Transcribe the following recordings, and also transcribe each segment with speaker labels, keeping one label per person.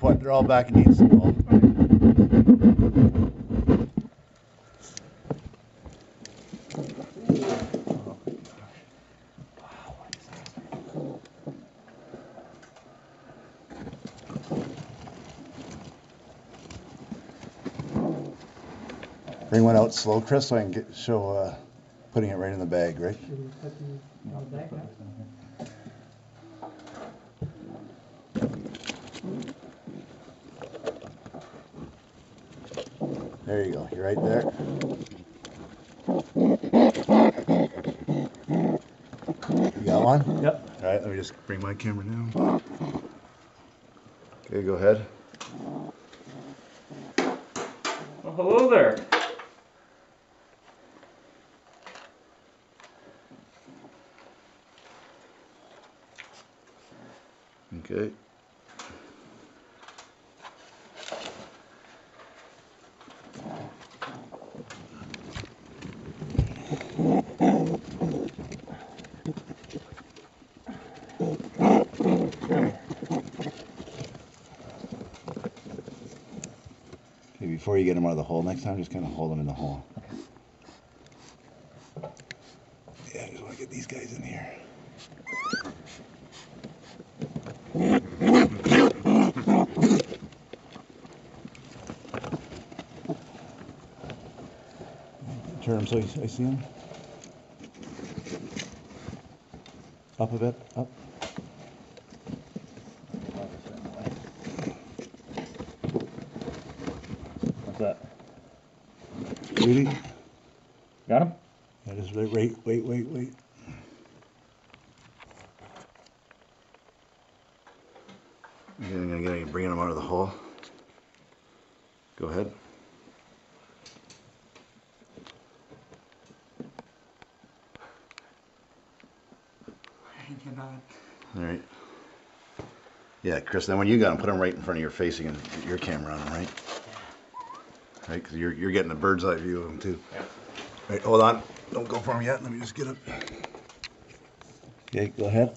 Speaker 1: they're all back in the stall. Bring one out slow, Chris, so I can get, show, uh, putting it right in the bag, right?
Speaker 2: Should we put the, the back now?
Speaker 1: There you go, you're right there. You got one?
Speaker 2: Yep.
Speaker 1: All right, let me just bring my camera down. Okay, go ahead.
Speaker 3: Well, hello there.
Speaker 1: Okay. Okay, before you get them out of the hole, next time just kind of hold them in the hole. Yeah, I just want to get these guys in here. Turn them so I see them. Up a bit, up. Really?
Speaker 3: Got him?
Speaker 1: Yeah, just wait, wait, wait, wait, wait. Okay, I'm gonna get you bringing them out of the hole. Go ahead. All right. Yeah, Chris. Then when you got them, put them right in front of your face. You can get your camera on them, right? Right, because you're you're getting a bird's eye view of them too.
Speaker 3: Yeah.
Speaker 1: Right, hold on. Don't go for them yet. Let me just get up. Okay, go ahead.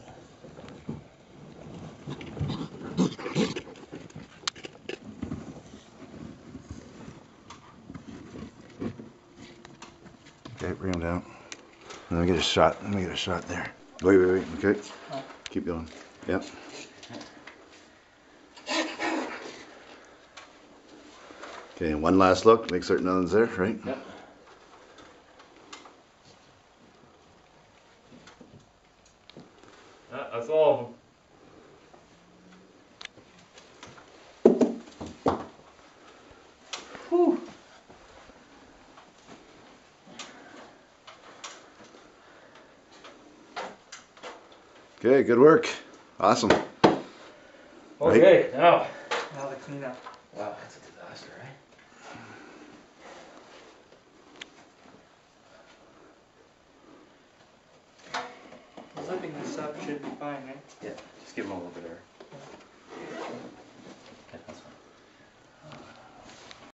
Speaker 1: Okay, bring them down. Let me get a shot. Let me get a shot there. Wait, wait, wait. Okay. Oh. Keep going. Yep. Okay, and one last look. Make certain nothing's there, right?
Speaker 3: Yep. Uh, that's all of them. Whew.
Speaker 1: Okay, good work. Awesome.
Speaker 3: Okay, now.
Speaker 2: Now the cleanup.
Speaker 3: Wow, that's a disaster, right?
Speaker 2: flipping this up should be fine, right?
Speaker 3: Yeah, just give them a little bit of air.